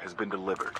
has been delivered.